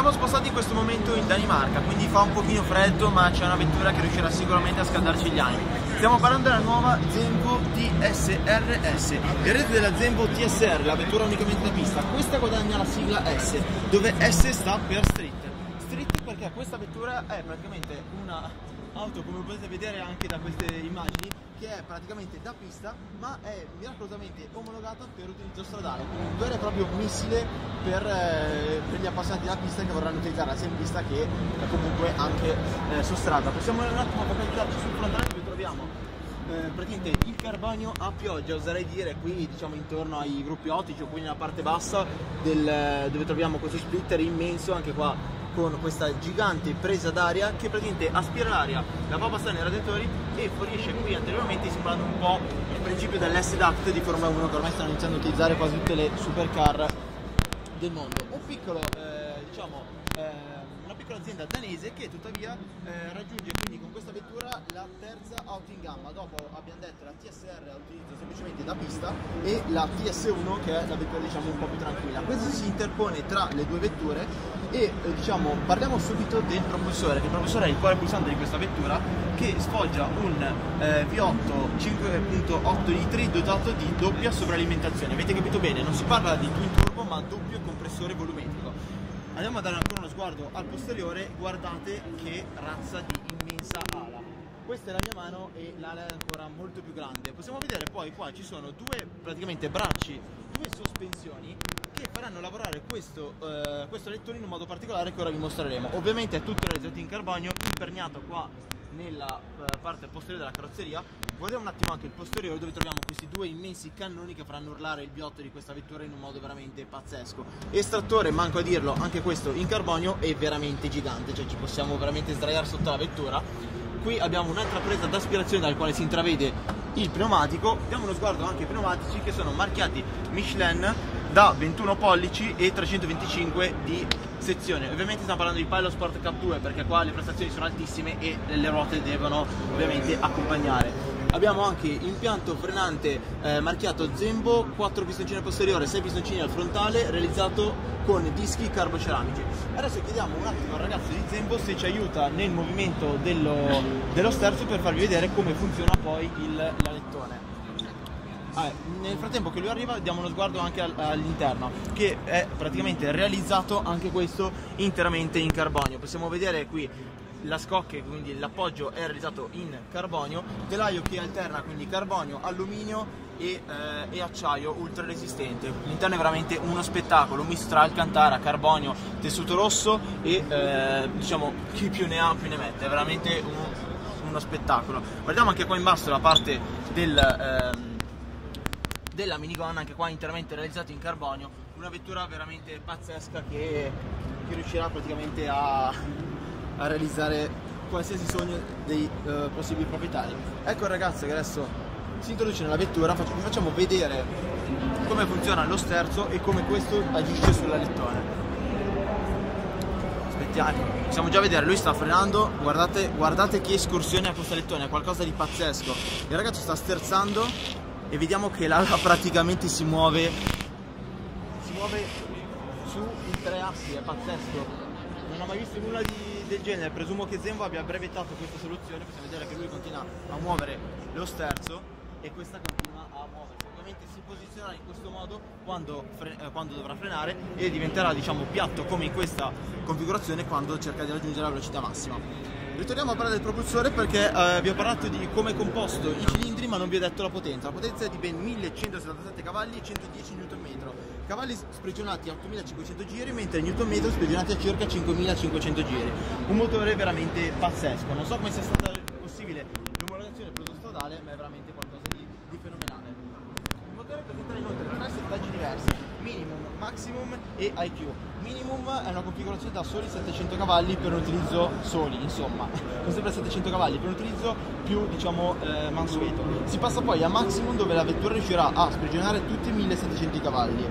siamo spostati in questo momento in Danimarca, quindi fa un pochino freddo, ma c'è una vettura che riuscirà sicuramente a scaldarci gli animi. Stiamo parlando della nuova Zenvo TSRS. Reto della Zenvo TSR, la vettura unicamente da pista, questa guadagna la sigla S, dove S sta per street. Street perché questa vettura è praticamente una auto, come potete vedere anche da queste immagini, che è praticamente da pista ma è miracolosamente omologata per utilizzo stradale. Un vero e proprio missile per, eh, per gli appassionati della pista che vorranno utilizzarla sia in pista che eh, comunque anche eh, su strada. Possiamo un attimo focalizzarci sul frontale dove troviamo? Eh, praticamente il carbonio a pioggia oserei dire qui diciamo intorno ai gruppi ottici o qui nella parte bassa del, dove troviamo questo splitter immenso anche qua con questa gigante presa d'aria che praticamente aspira l'aria, la fa passare nei radiatori e fuoriesce qui anteriormente simulando un po' il principio dell'S-Duct di Formula 1 che ormai stanno iniziando a utilizzare quasi tutte le supercar del mondo. Un piccolo, eh, diciamo, eh, piccola azienda danese che tuttavia eh, raggiunge quindi con questa vettura la terza auto in gamma. Dopo abbiamo detto la TSR la utilizzo semplicemente da pista e la TS1 che è la vettura diciamo un po' più tranquilla. Questa si interpone tra le due vetture e eh, diciamo parliamo subito del propulsore, che il propulsore è il cuore pulsante di questa vettura che sfoggia un eh, V8 5.8 litri dotato di doppia sovralimentazione. Avete capito bene, non si parla di twin turbo ma doppio compressore volumetrico andiamo a dare ancora uno sguardo al posteriore guardate che razza di immensa ala. Questa è la mia mano e l'ala è ancora molto più grande. Possiamo vedere poi qua ci sono due praticamente bracci due sospensioni che faranno lavorare questo, eh, questo lettone in un modo particolare che ora vi mostreremo. Ovviamente è tutto realizzato in carbonio imperniato qua nella eh, parte posteriore della carrozzeria. Guardiamo un attimo anche il posteriore dove troviamo questi due immensi cannoni che faranno urlare il biotto di questa vettura in un modo veramente pazzesco. Estrattore manco a dirlo anche questo in carbonio è veramente gigante cioè ci possiamo veramente sdraiare sotto la vettura. Qui abbiamo un'altra presa d'aspirazione dal quale si intravede il pneumatico. Diamo uno sguardo anche ai pneumatici che sono marchiati Michelin da 21 pollici e 325 di sezione. Ovviamente stiamo parlando di Pilot Sport Cup 2 perché qua le prestazioni sono altissime e le ruote devono ovviamente accompagnare. Abbiamo anche impianto frenante eh, marchiato Zembo 4 pistoncini al posteriore 6 pistoncini al frontale realizzato con dischi carboceramici. Adesso chiediamo un attimo al ragazzo di Zembo se ci aiuta nel movimento dello, dello sterzo per farvi vedere come funziona poi il lalettone Ah, nel frattempo che lui arriva diamo uno sguardo anche all'interno che è praticamente realizzato anche questo interamente in carbonio. Possiamo vedere qui la scocca quindi l'appoggio è realizzato in carbonio telaio che alterna quindi carbonio alluminio e, eh, e acciaio ultra resistente l'interno è veramente uno spettacolo un misto tra alcantara carbonio tessuto rosso e eh, diciamo chi più ne ha più ne mette. È veramente un, uno spettacolo. Guardiamo anche qua in basso la parte del eh, della minigun anche qua interamente realizzato in carbonio. Una vettura veramente pazzesca che, che riuscirà praticamente a, a, realizzare qualsiasi sogno dei uh, possibili proprietari. Ecco il ragazzo che adesso si introduce nella vettura. Vi facciamo vedere come funziona lo sterzo e come questo agisce sulla lettone. Aspettiamo. Possiamo già vedere lui sta frenando. Guardate, guardate che escursione a questa lettone è qualcosa di pazzesco. Il ragazzo sta sterzando e vediamo che l'ala praticamente si muove si muove su in tre assi, è pazzesco. Non ho mai visto nulla di, del genere presumo che Zenvo abbia brevettato questa soluzione possiamo vedere che lui continua a muovere lo sterzo e questa continua a muoversi. Ovviamente si posizionerà in questo modo quando, eh, quando dovrà frenare e diventerà diciamo piatto come in questa configurazione quando cerca di raggiungere la velocità massima Ritorniamo a parlare del propulsore perché eh, vi ho parlato di come è composto i cilindri ma non vi ho detto la potenza. La potenza è di ben 1177 cavalli e 110 Nm. Cavalli sprigionati a 8500 giri mentre Nm sprigionati a circa 5500 giri. Un motore veramente pazzesco. Non so come sia stata possibile l'omologazione uso stradale ma è veramente qualcosa di, di fenomenale. Il motore presenta inoltre tre settaggi diversi, minimum, maximum e IQ minimum è una configurazione da soli 700 cavalli per un utilizzo soli, insomma, con sempre 700 cavalli per un utilizzo più diciamo eh, mansueto. Si passa poi a maximum dove la vettura riuscirà a sprigionare tutti i 1700 cavalli.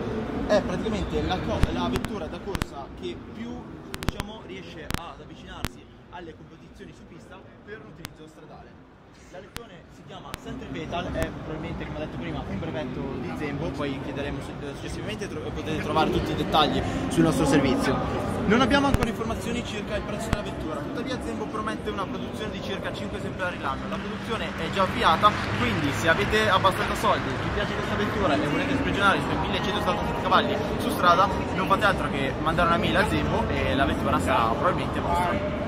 È praticamente la, la vettura da corsa che più diciamo, riesce ad avvicinarsi alle competizioni su pista per un utilizzo stradale. La lettone si chiama Centripetal, è probabilmente come ho detto prima un brevetto di Zembo, poi chiederemo successivamente e potete trovare tutti i dettagli sul nostro servizio. Non abbiamo ancora informazioni circa il prezzo della vettura, tuttavia Zembo promette una produzione di circa 5 esemplari l'anno. La produzione è già avviata, quindi se avete abbastanza soldi, vi piace questa vettura e volete sprigionare i suoi 1177 cavalli su strada, non fate altro che mandare una mail a Zembo e la vettura sarà probabilmente vostra.